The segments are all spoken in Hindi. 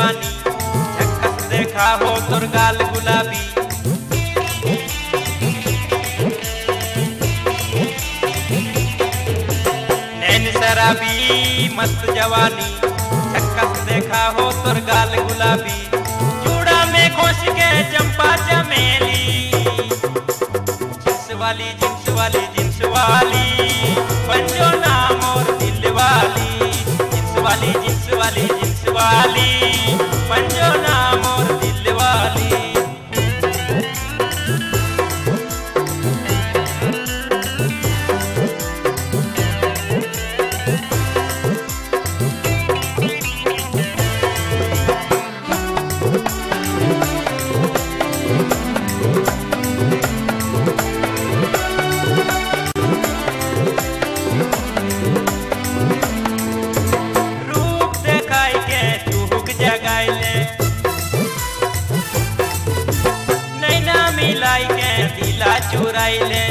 जवानी झक्कस देखा हो तोर गाल गुलाबी। नैन शराबी, मस्त जवानी। झक्कस देखा हो तोर गाल गुलाबी। चूड़ा में घोष के चंपा चमेली। जिंस वाली जिंस वाली जिंस वाली। पंजो नाम और दिल वाली जिंस वाली जिंस वाली जिंस वाली। मिलाई के, दिला चुराइले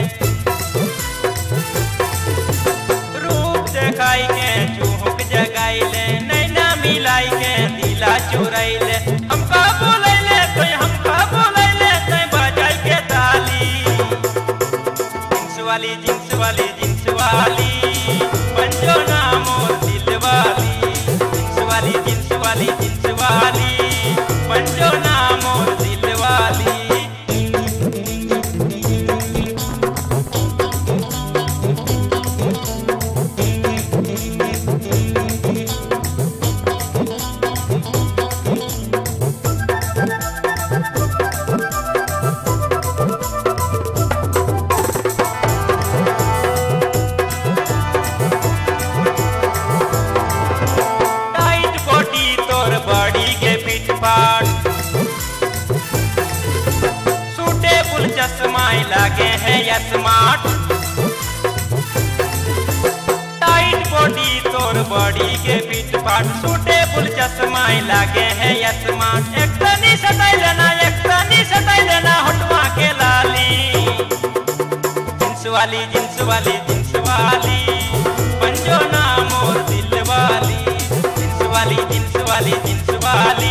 रूप देखाई के चूक जगाइले नैना मिलाई के, दिला ताली। जिंस वाली जिंस वाली जिंस वाली। पंजो नाम दिल वाली। जिंस वाली जिंस वाली जिंस वाली। लागे है स्मार्ट टाइट बॉडी तोर बॉडी के फिट फाट सूटेबल चश्मा लागे है स्मार्ट एक तनी सटाई लेना एक तनी सटाई लेना हटवा के लाली। जिंस वाली जिंस वाली जिंस वाली। पंजो नाम और दिल वाली। जिंस वाली जिंस वाली जिंस वाली।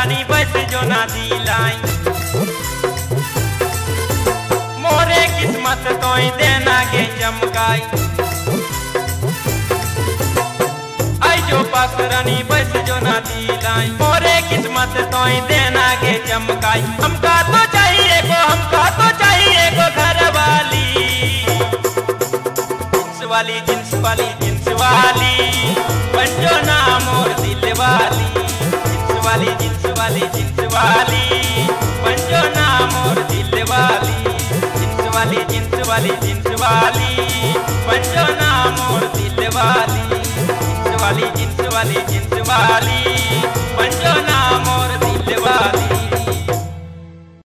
रानी बस जो ना दिलाई। मोरे किस्मत तो ही देना के चमकाई। जो रानी बस जो ना दिलाई। मोरे किस्मत तो ही देना के चमकाई। हमका तो चाहिए को, हमका तो चाहिए को घर वाली। जिंस वाली जिंस वाली जिंस वाली। वाली जिंस वाली पंजो नाम और दिल वाली, जिंस वाली जिंस वाली वाली पंजो नाम और दिल वाली, जिंस वाली जिंस वाली जिंस वाली